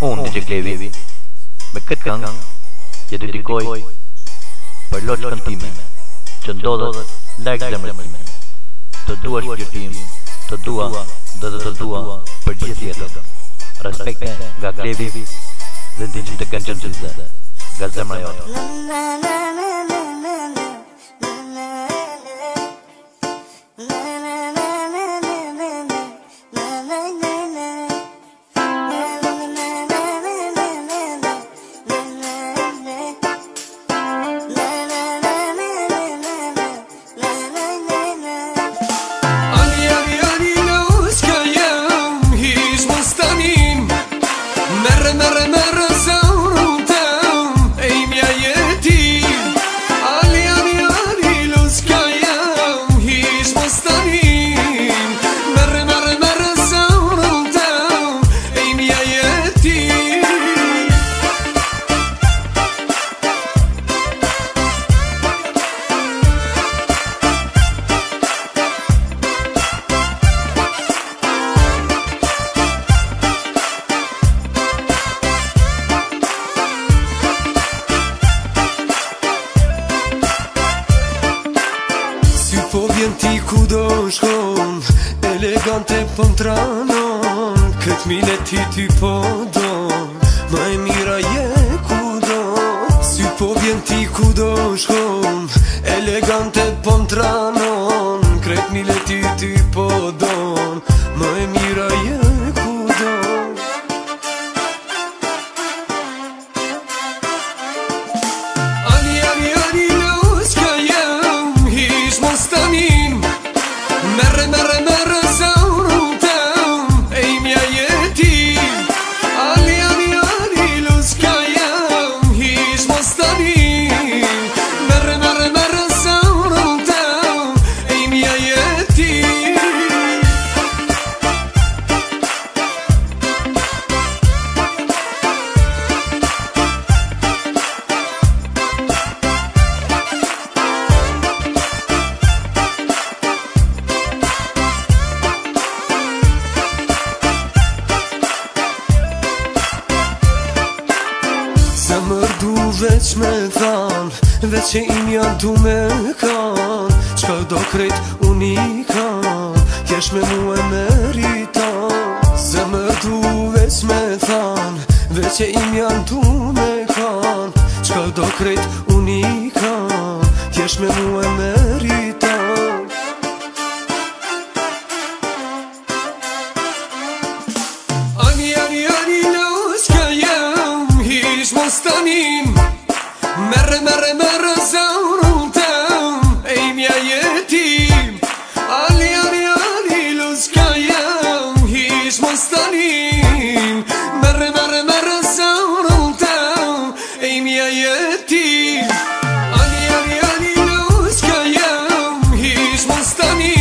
Onde jeglewi Meket kang Yadu dikoi Perlot kan timen Cendodot Lag damar timen Terdua studio team Terdua Dada terdua Perdia siatot Respekte Gaglewi Zinti cinta gancan cinta Gazamra yot La la la la na na na vjen ti ku do shkon Elegante po më tranon Këtë mine ti ti po don Ma e mira je ku do Sy po vjen ti ku do shkon Elegante po më tranon Këtë mine ti ti po don Ma e mira veç me than Veç e im janë du me kan Qka do krejt unikan Kesh me mu e meritan Zemër du veç me than Veç e im janë du me kan Qka do krejt unikan Kesh me mu e meritan Merë, merë, merë, zavrën ta, e i mja jeti Ali, ali, ali, luska jam, hi shmë stani Merë, merë, merë, zavrën ta, e i mja jeti Ali, ali, ali, luska jam, hi shmë stani